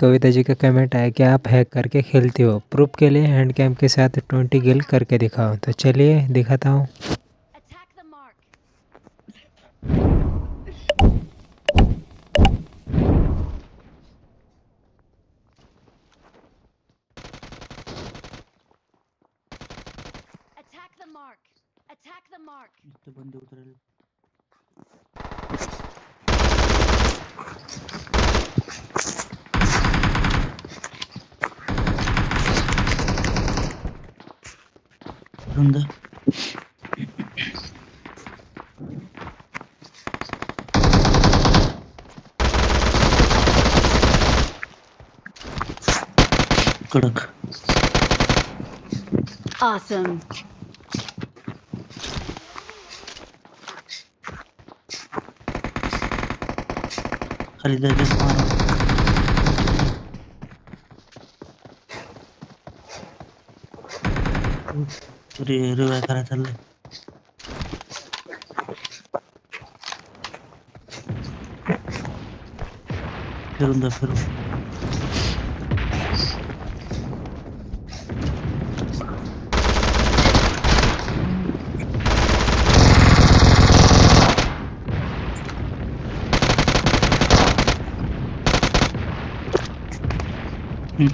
कविता जी का कमेंट आया कि आप हैक करके खेलते हो। प्रूफ के लिए हैंड कैम के साथ ट्वेंटी गिल करके दिखाओ। तो चलिए दिखाता हूँ। बंदे Good Kırık. Awesome. Halide bir mağara. Thank you. रिवाय करा चाललंय फिरून जा फिरून हम्म.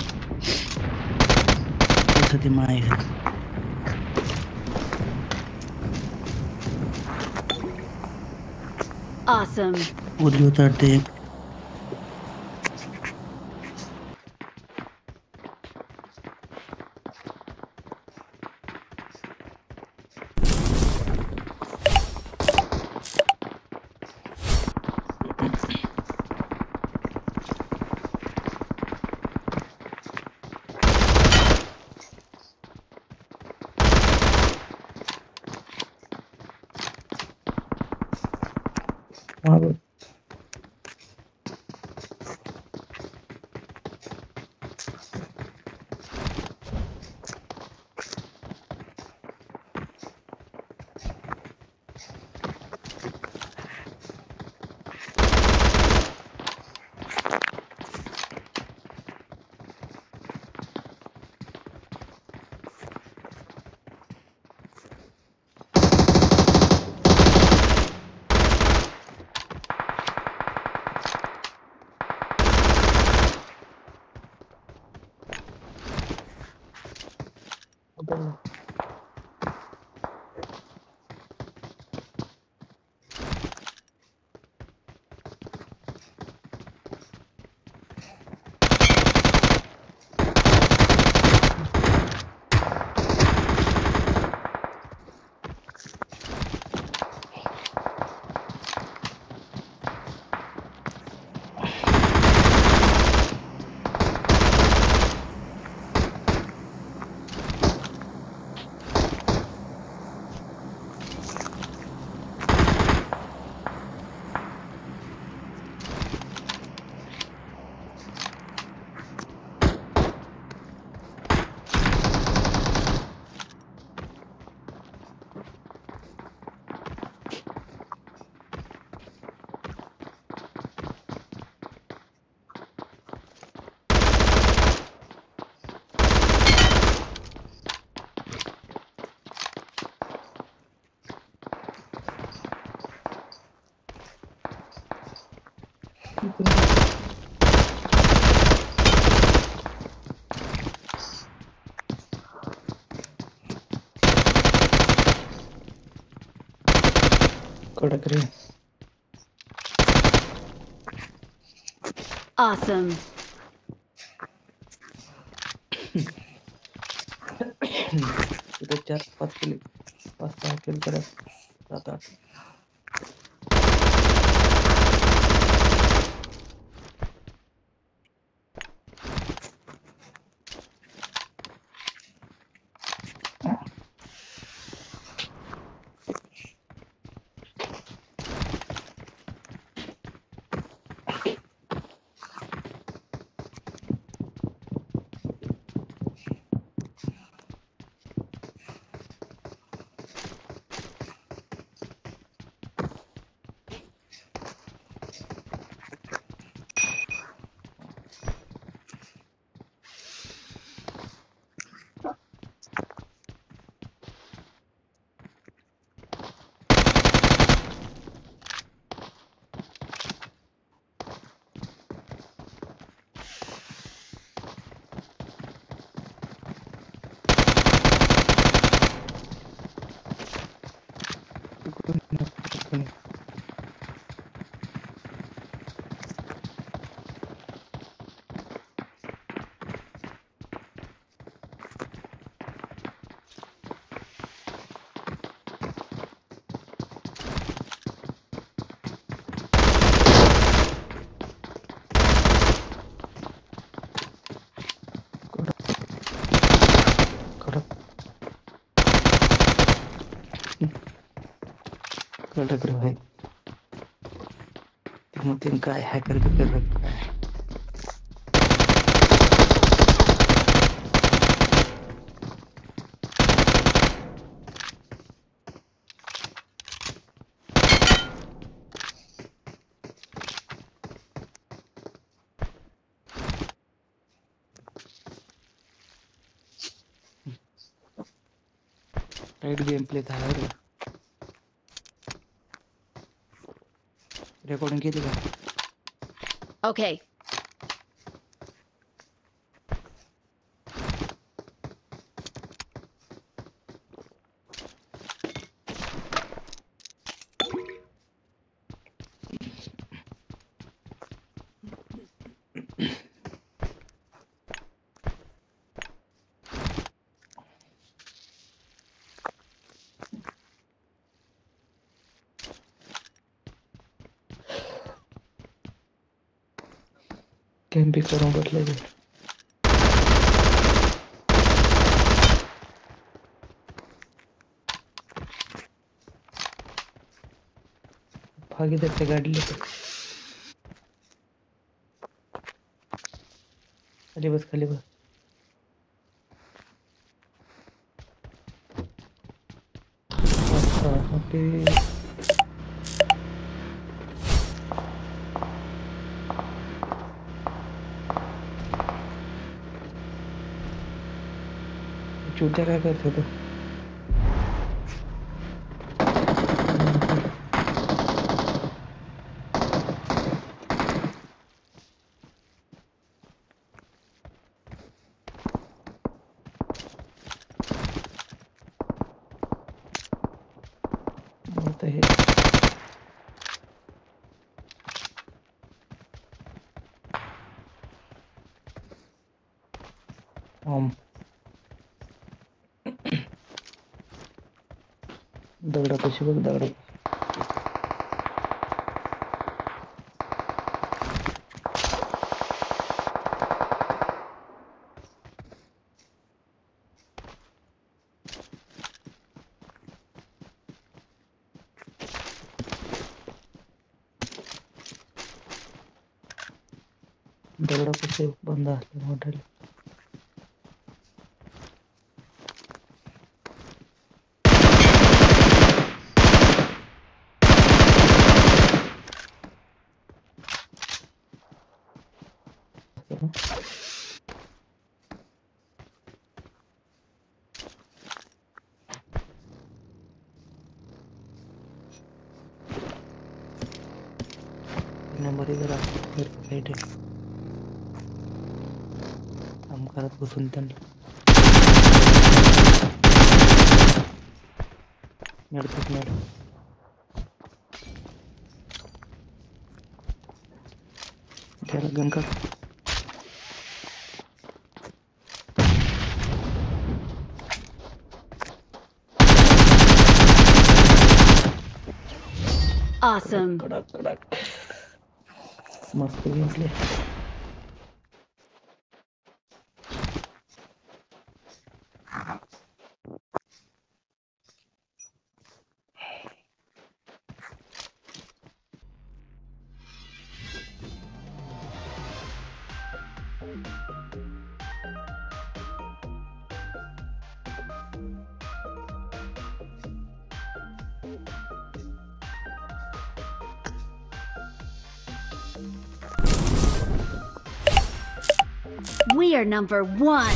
तसं Awesome. उरली उतरते एक मारो कडक रे Awesome. चार पाच किलो पाच सहा किलो कडक सात आठ डबल टक्कर भाई। तीनों तीन काय हैकर भी कर रखा है। टाइट गेम प्ले था यार रेकॉर्डिंग केली का Okay. गेम भी करूँ बदले भी भाग इधर से गाड़ी लेके। खाली बस खाली बस। अच्छा, चूतिया क्या करते तो। वो um दगडापाशी बघ दगडा। दगडापाशी बंद असले मोठ्याला नंबर इधर राईट आहे काम करत को बसून त्यांना नडतात मॅडम त्याला गण कर। Awesome. कडक। с москвы везли. We are number one.